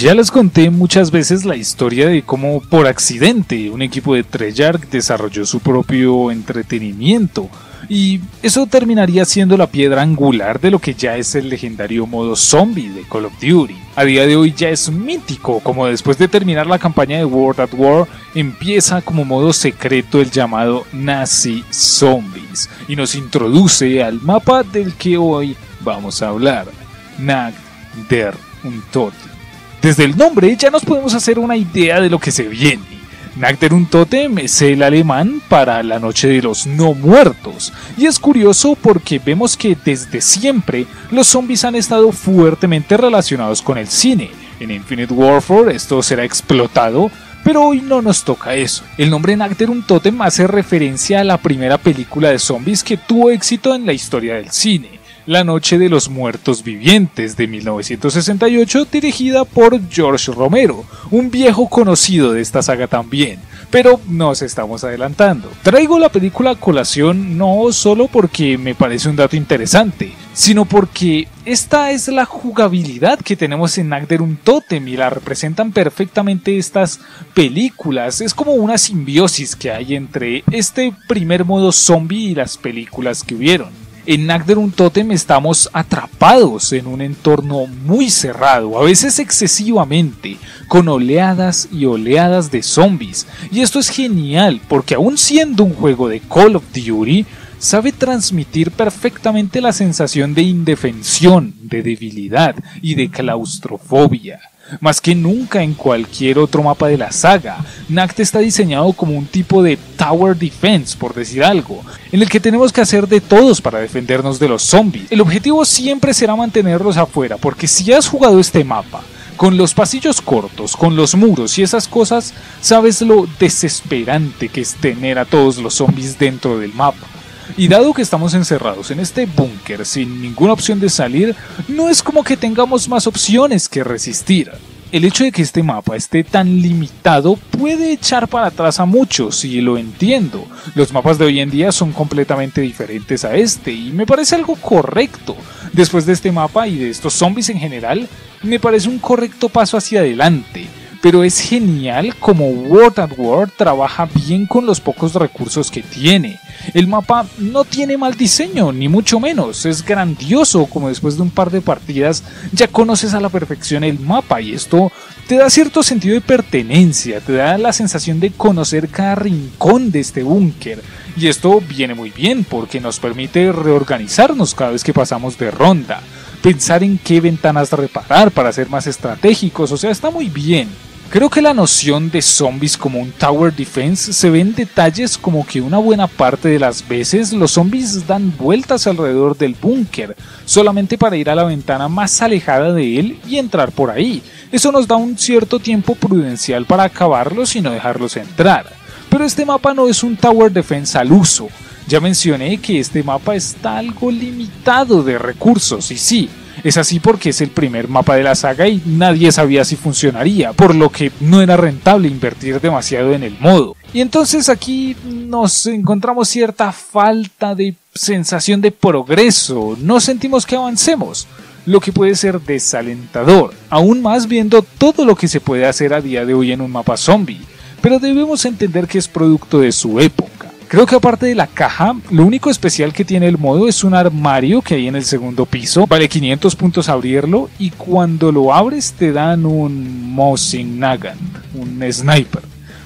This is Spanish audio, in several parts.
Ya les conté muchas veces la historia de cómo por accidente un equipo de Treyarch desarrolló su propio entretenimiento y eso terminaría siendo la piedra angular de lo que ya es el legendario modo zombie de Call of Duty. A día de hoy ya es mítico, como después de terminar la campaña de World at War, empieza como modo secreto el llamado Nazi Zombies y nos introduce al mapa del que hoy vamos a hablar, Nag der Untoten. Desde el nombre ya nos podemos hacer una idea de lo que se viene. Un Totem es el alemán para la noche de los no muertos, y es curioso porque vemos que desde siempre los zombies han estado fuertemente relacionados con el cine. En Infinite Warfare esto será explotado, pero hoy no nos toca eso. El nombre un Totem hace referencia a la primera película de zombies que tuvo éxito en la historia del cine. La Noche de los Muertos Vivientes de 1968, dirigida por George Romero, un viejo conocido de esta saga también. Pero nos estamos adelantando. Traigo la película a colación no solo porque me parece un dato interesante, sino porque esta es la jugabilidad que tenemos en un Totem y la representan perfectamente estas películas. Es como una simbiosis que hay entre este primer modo zombie y las películas que hubieron. En un Totem estamos atrapados en un entorno muy cerrado, a veces excesivamente, con oleadas y oleadas de zombies. Y esto es genial porque aun siendo un juego de Call of Duty, sabe transmitir perfectamente la sensación de indefensión, de debilidad y de claustrofobia más que nunca en cualquier otro mapa de la saga. Nact está diseñado como un tipo de tower defense, por decir algo, en el que tenemos que hacer de todos para defendernos de los zombies. El objetivo siempre será mantenerlos afuera, porque si has jugado este mapa, con los pasillos cortos, con los muros y esas cosas, sabes lo desesperante que es tener a todos los zombies dentro del mapa. Y dado que estamos encerrados en este búnker sin ninguna opción de salir, no es como que tengamos más opciones que resistir. El hecho de que este mapa esté tan limitado puede echar para atrás a muchos, y lo entiendo. Los mapas de hoy en día son completamente diferentes a este, y me parece algo correcto. Después de este mapa y de estos zombies en general, me parece un correcto paso hacia adelante pero es genial como World at War trabaja bien con los pocos recursos que tiene. El mapa no tiene mal diseño, ni mucho menos, es grandioso como después de un par de partidas ya conoces a la perfección el mapa y esto te da cierto sentido de pertenencia, te da la sensación de conocer cada rincón de este búnker. Y esto viene muy bien porque nos permite reorganizarnos cada vez que pasamos de ronda, pensar en qué ventanas reparar para ser más estratégicos, o sea, está muy bien. Creo que la noción de zombies como un tower defense se ve en detalles como que una buena parte de las veces los zombies dan vueltas alrededor del búnker, solamente para ir a la ventana más alejada de él y entrar por ahí. Eso nos da un cierto tiempo prudencial para acabarlos y no dejarlos entrar. Pero este mapa no es un tower defense al uso. Ya mencioné que este mapa está algo limitado de recursos y sí, es así porque es el primer mapa de la saga y nadie sabía si funcionaría, por lo que no era rentable invertir demasiado en el modo. Y entonces aquí nos encontramos cierta falta de sensación de progreso, no sentimos que avancemos, lo que puede ser desalentador, aún más viendo todo lo que se puede hacer a día de hoy en un mapa zombie, pero debemos entender que es producto de su época. Creo que aparte de la caja, lo único especial que tiene el modo es un armario que hay en el segundo piso. Vale 500 puntos abrirlo y cuando lo abres te dan un Mosin Nagant, un sniper.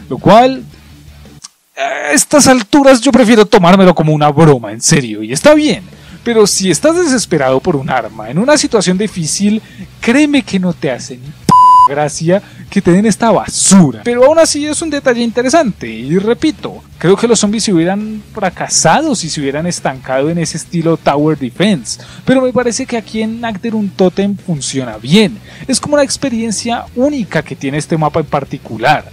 Lo cual, a estas alturas yo prefiero tomármelo como una broma, en serio, y está bien. Pero si estás desesperado por un arma en una situación difícil, créeme que no te hacen gracia que te den esta basura. Pero aún así es un detalle interesante. Y repito, creo que los zombies se hubieran fracasado si se hubieran estancado en ese estilo Tower Defense. Pero me parece que aquí en un Totem funciona bien. Es como una experiencia única que tiene este mapa en particular.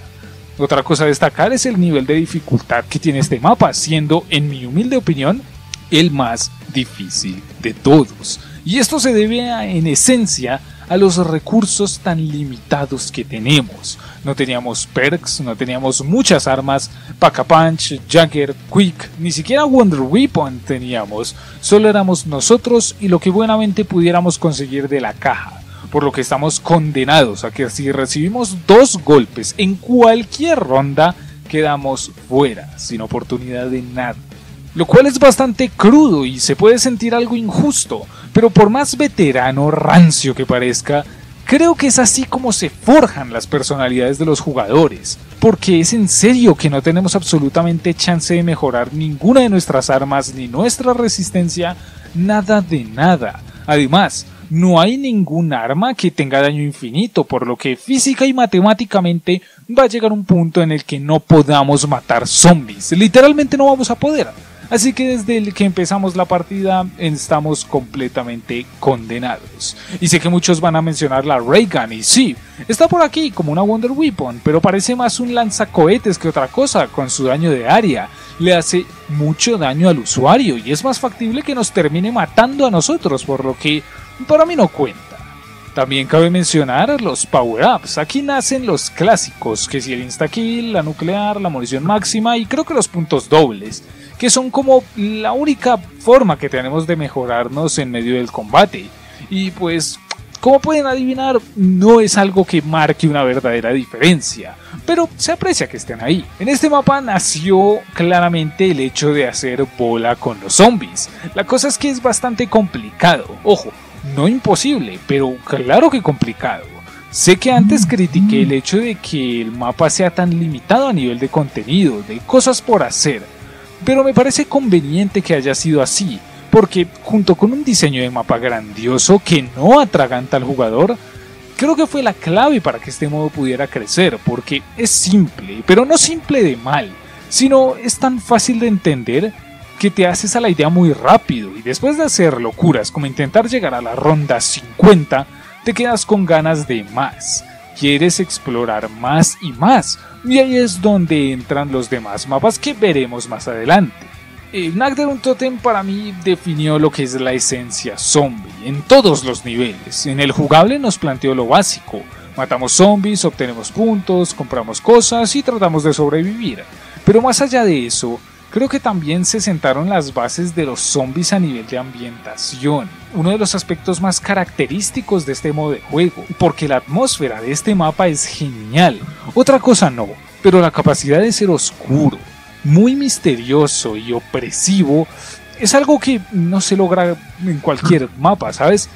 Otra cosa a destacar es el nivel de dificultad que tiene este mapa, siendo, en mi humilde opinión, el más difícil de todos. Y esto se debe en esencia a los recursos tan limitados que tenemos. No teníamos perks, no teníamos muchas armas, Pack-a-Punch, Jagger, Quick, ni siquiera Wonder Weapon teníamos, solo éramos nosotros y lo que buenamente pudiéramos conseguir de la caja por lo que estamos condenados a que si recibimos dos golpes en cualquier ronda, quedamos fuera, sin oportunidad de nada. Lo cual es bastante crudo y se puede sentir algo injusto, pero por más veterano rancio que parezca, creo que es así como se forjan las personalidades de los jugadores, porque es en serio que no tenemos absolutamente chance de mejorar ninguna de nuestras armas ni nuestra resistencia, nada de nada. Además, no hay ningún arma que tenga daño infinito, por lo que física y matemáticamente va a llegar un punto en el que no podamos matar zombies. Literalmente no vamos a poder. Así que desde el que empezamos la partida estamos completamente condenados. Y sé que muchos van a mencionar la Ray Gun y sí, está por aquí como una Wonder Weapon, pero parece más un lanzacohetes que otra cosa con su daño de área. Le hace mucho daño al usuario y es más factible que nos termine matando a nosotros, por lo que para mí no cuenta. También cabe mencionar los power-ups. Aquí nacen los clásicos, que si el insta-kill, la nuclear, la munición máxima y creo que los puntos dobles, que son como la única forma que tenemos de mejorarnos en medio del combate. Y pues, como pueden adivinar, no es algo que marque una verdadera diferencia, pero se aprecia que estén ahí. En este mapa nació claramente el hecho de hacer bola con los zombies. La cosa es que es bastante complicado. Ojo, no imposible, pero claro que complicado. Sé que antes critiqué el hecho de que el mapa sea tan limitado a nivel de contenido, de cosas por hacer, pero me parece conveniente que haya sido así, porque junto con un diseño de mapa grandioso que no atraganta al jugador, creo que fue la clave para que este modo pudiera crecer, porque es simple, pero no simple de mal, sino es tan fácil de entender que te haces a la idea muy rápido y después de hacer locuras como intentar llegar a la ronda 50, te quedas con ganas de más. Quieres explorar más y más, y ahí es donde entran los demás mapas que veremos más adelante. El un Totem para mí definió lo que es la esencia zombie en todos los niveles. En el jugable nos planteó lo básico. Matamos zombies, obtenemos puntos, compramos cosas y tratamos de sobrevivir. Pero más allá de eso, Creo que también se sentaron las bases de los zombies a nivel de ambientación, uno de los aspectos más característicos de este modo de juego, porque la atmósfera de este mapa es genial. Otra cosa no, pero la capacidad de ser oscuro, muy misterioso y opresivo es algo que no se logra en cualquier mapa, ¿sabes?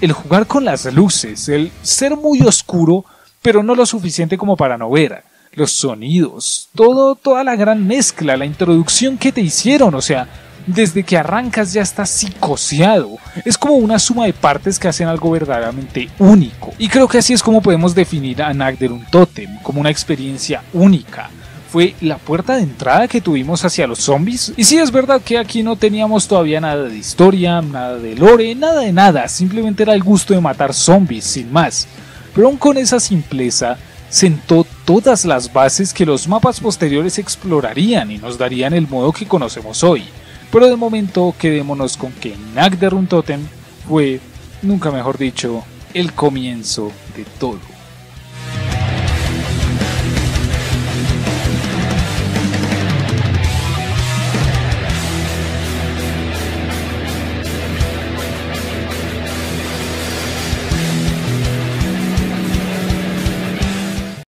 El jugar con las luces, el ser muy oscuro, pero no lo suficiente como para no ver los sonidos, todo, toda la gran mezcla, la introducción que te hicieron, o sea, desde que arrancas ya estás psicoseado. Es como una suma de partes que hacen algo verdaderamente único. Y creo que así es como podemos definir a un Totem, como una experiencia única. Fue la puerta de entrada que tuvimos hacia los zombies. Y sí es verdad que aquí no teníamos todavía nada de historia, nada de lore, nada de nada. Simplemente era el gusto de matar zombies, sin más. Pero aún con esa simpleza, sentó todas las bases que los mapas posteriores explorarían y nos darían el modo que conocemos hoy. Pero de momento quedémonos con que Totem fue, nunca mejor dicho, el comienzo de todo.